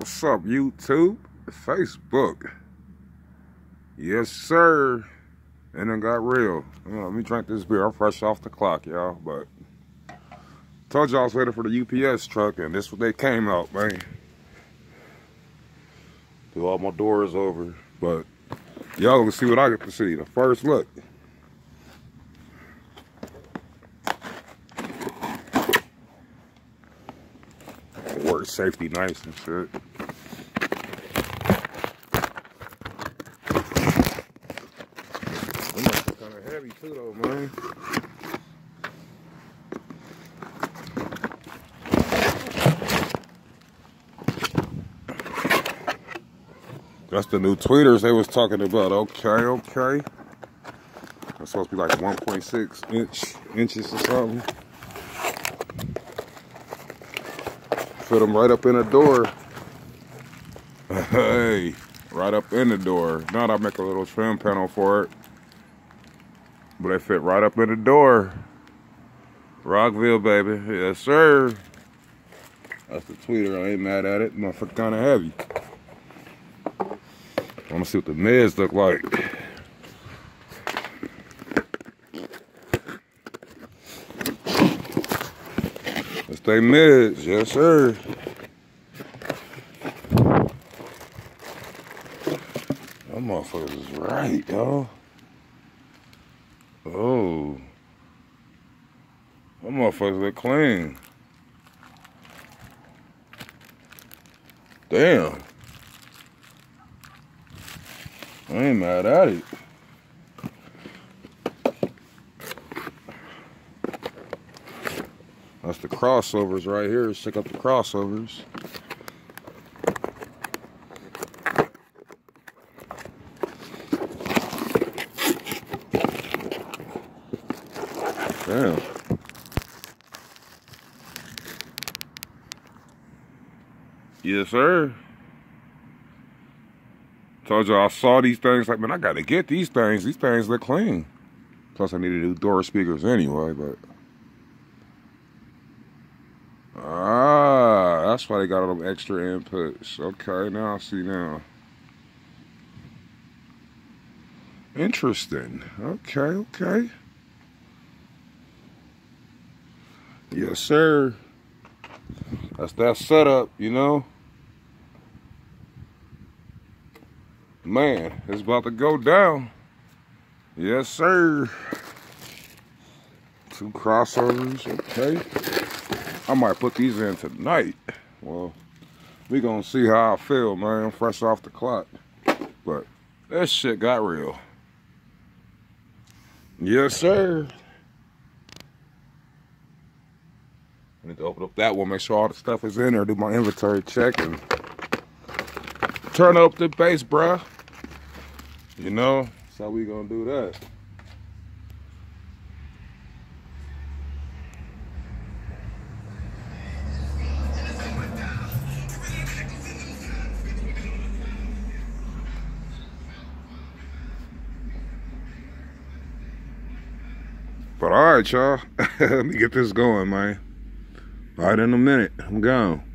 What's up, YouTube? Facebook. Yes, sir. And it got real. Let me drink this beer. I'm fresh off the clock, y'all. But told y'all I was waiting for the UPS truck, and this what they came out, man. Do all my doors over. But y'all gonna see what I get to see. The first look. Work safety nice and shit. They of heavy too, though, man. That's the new tweeters they was talking about. Okay, okay. That's supposed to be like 1.6 inch inches or something. Fit them right up in the door. Hey, right up in the door. Now I make a little trim panel for it. But they fit right up in the door. Rockville, baby. Yes, sir. That's the tweeter. I ain't mad at it. Motherfucker kind of heavy. I want to see what the meds look like. That's they meds. Yes, sir. That motherfucker is right, y'all. Oh. That motherfuckers look clean. Damn. I ain't mad at it. That's the crossovers right here. Check out the crossovers. Damn. Yes, sir. Told you I saw these things like, man, I gotta get these things. These things look clean. Plus, I need to do door speakers anyway, but. Ah, that's why they got all them extra inputs. Okay, now I see now. Interesting. Okay, okay. Yes, sir. That's that setup, you know. Man, it's about to go down. Yes, sir. Two crossovers, okay. I might put these in tonight. Well, we gonna see how I feel, man. Fresh off the clock. But that shit got real. Yes, sir. I need to open up that one, make sure all the stuff is in there, do my inventory check, and turn up the bass, bruh. You know, that's how we gonna do that. But all right, y'all. Let me get this going, man. Right, in a minute. I'm gone.